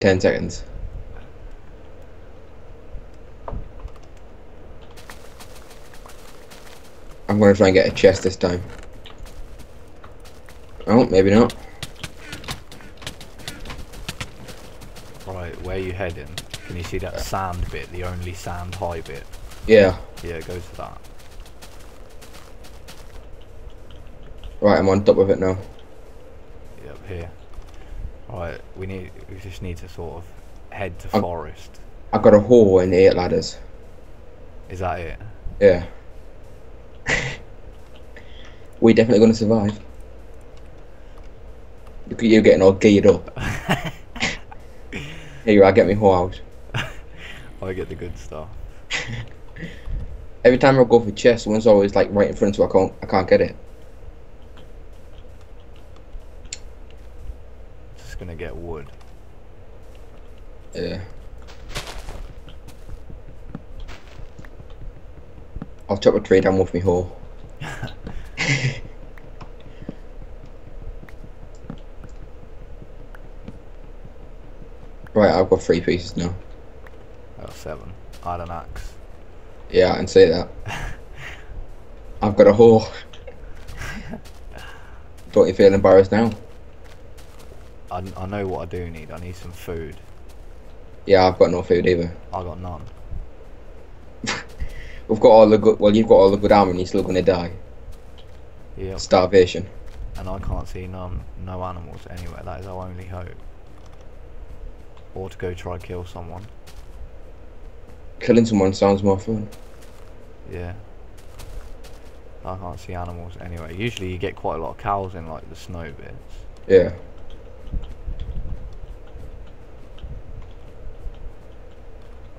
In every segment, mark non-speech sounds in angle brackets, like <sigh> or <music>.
Ten seconds. I'm gonna try and get a chest this time. Oh, maybe not. Right, where are you heading? Can you see that sand bit, the only sand high bit? Yeah. Yeah, go to that. Right, I'm on top of it now. Yeah, up here. Right, we need. We just need to sort of head to Um, forest. I've got a hoe in eight ladders. Is that it? Yeah. <laughs> We're definitely gonna survive. Look at you getting all geared up. <laughs> Here you are, get me hoe out. <laughs> I get the good stuff. Every time I go for chest, one's always like right in front, so I can't I can't get it. Gonna get wood. Yeah. I'll chop a tree down with me hoe. right, I've got three pieces now. Oh, seven. I had an axe. Yeah, I can say that. I've got a hoe. Don't <laughs> you feel embarrassed now? I, I know what I do need. I need some food. Yeah, I've got no food either. I got none. <laughs> We've got all the good. Well, you've got all the good armor, and you're still gonna die. Yep. Starvation. And I can't see none, no animals anywhere. That is our only hope. Or to go try kill someone. Killing someone sounds more fun. Yeah. I can't see animals anyway. Usually you get quite a lot of cows in like the snow bits. Yeah.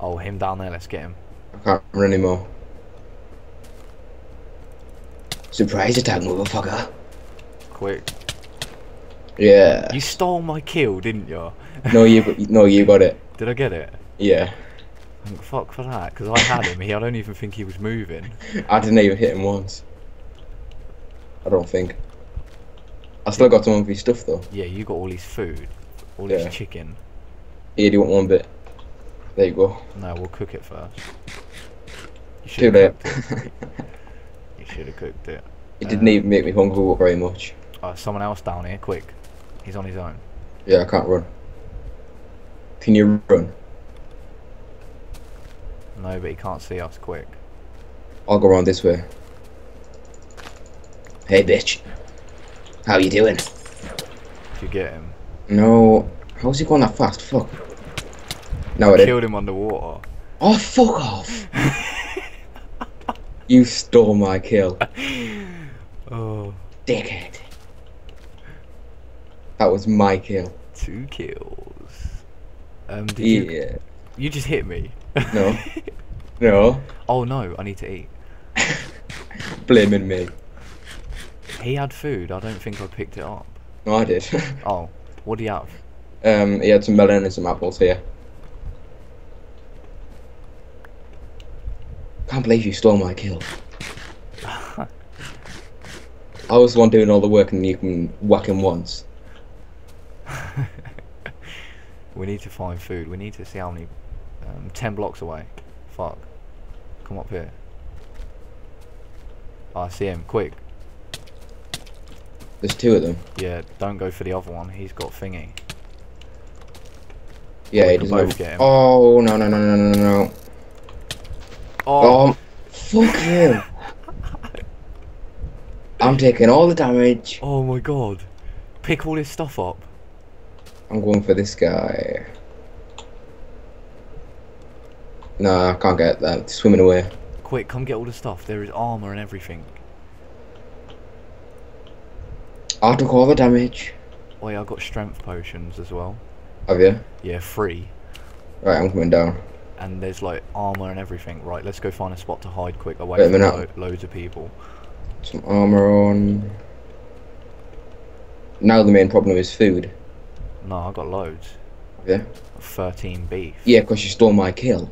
Oh, him down there. Let's get him. I can't run anymore. Surprise attack, motherfucker. Quick. Yeah. You stole my kill, didn't you? No, you. got- <laughs> No, you got it. Did I get it? Yeah. Thank fuck for that, because I had him. He, I don't even think he was moving. I didn't even hit him once. I don't think. I still got some of his stuff though. Yeah, you got all his food, all Yeah. his chicken. Here, do you want one bit? There you go. No, we'll cook it first. You Too should late. have cooked it. <laughs> You should have cooked it. it didn't even make me hungry very much. Uh, someone else down here, quick. He's on his own. Yeah, I can't run. Can you run? No, but he can't see us. Quick. I'll go around this way. Hey, bitch. How you doing? If you get him. No. How's he going that fast? Fuck. No, I did. Killed him underwater. Oh, fuck off! you stole my kill, <laughs> Oh, dickhead. That was my kill. two kills. Um, did you? Yeah. You just hit me. No. <laughs> No. oh no, I need to eat. <laughs> Blaming me. He had food. I don't think I picked it up. No, I did. Oh, what do you have? um, he had some melon and some apples here. Can't believe you stole my kill. I was the one doing all the work and you can whack him once. <laughs> We need to find food. We need to see how many. Um, ten blocks away. Fuck. Come up here. Oh, I see him. Quick. There's two of them. Yeah, don't go for the other one. He's got thingy. Yeah, he doesn't both have- get him. Oh, no, no, no, no, no, no. Oh, Oh, fuck you. I'm taking all the damage. oh my god. Pick all this stuff up. I'm going for this guy. No, I can't get that. Swimming away. Quick, come get all the stuff. There is armor and everything. I took all the damage. Oh yeah, I got strength potions as well. Have you? Yeah, free. Right, I'm coming down. And there's like armor and everything. Right, let's go find a spot to hide quick away Wait a from lo- loads of people. Some armor on. Now the main problem is food. No, I got loads. Yeah. 13 beef. Yeah, because you stole my kill.